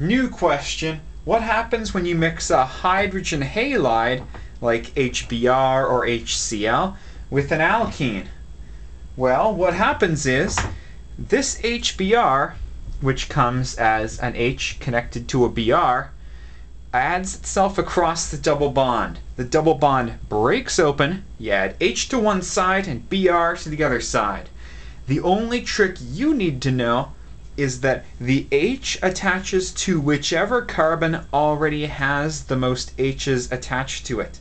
New question. What happens when you mix a hydrogen halide, like HBr or HCl, with an alkene? Well, what happens is this HBr, which comes as an H connected to a Br, adds itself across the double bond. The double bond breaks open, you add H to one side and Br to the other side. The only trick you need to know is that the H attaches to whichever carbon already has the most H's attached to it.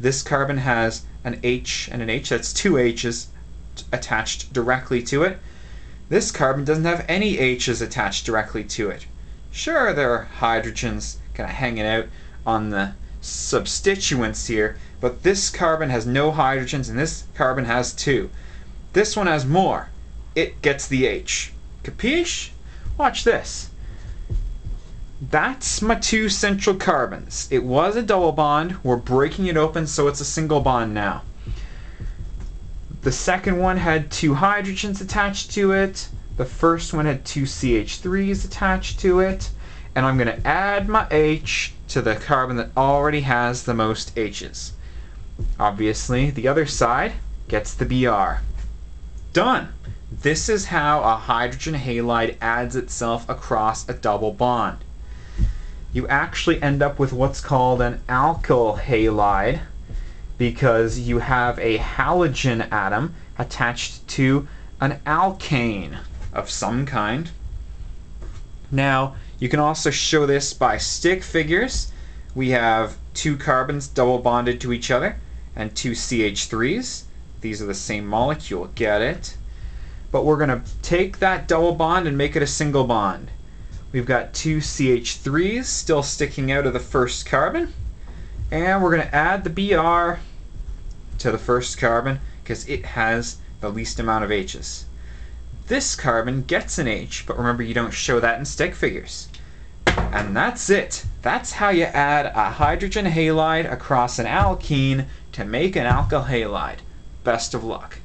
This carbon has an H and an H, that's two H's attached directly to it. This carbon doesn't have any H's attached directly to it. Sure, there are hydrogens kind of hanging out on the substituents here, but this carbon has no hydrogens and this carbon has two. This one has more. It gets the H. Capiche? Watch this. That's my two central carbons. It was a double bond. We're breaking it open so it's a single bond now. The second one had two hydrogens attached to it. The first one had two CH3s attached to it and I'm going to add my H to the carbon that already has the most H's. Obviously, the other side gets the Br. Done! This is how a hydrogen halide adds itself across a double bond. You actually end up with what's called an alkyl halide because you have a halogen atom attached to an alkane of some kind. Now, you can also show this by stick figures. We have two carbons double bonded to each other and two CH3s. These are the same molecule, get it? But we're going to take that double bond and make it a single bond. We've got two CH3s still sticking out of the first carbon. And we're going to add the Br to the first carbon because it has the least amount of H's. This carbon gets an H, but remember you don't show that in stick figures. And that's it. That's how you add a hydrogen halide across an alkene to make an alkyl halide. Best of luck.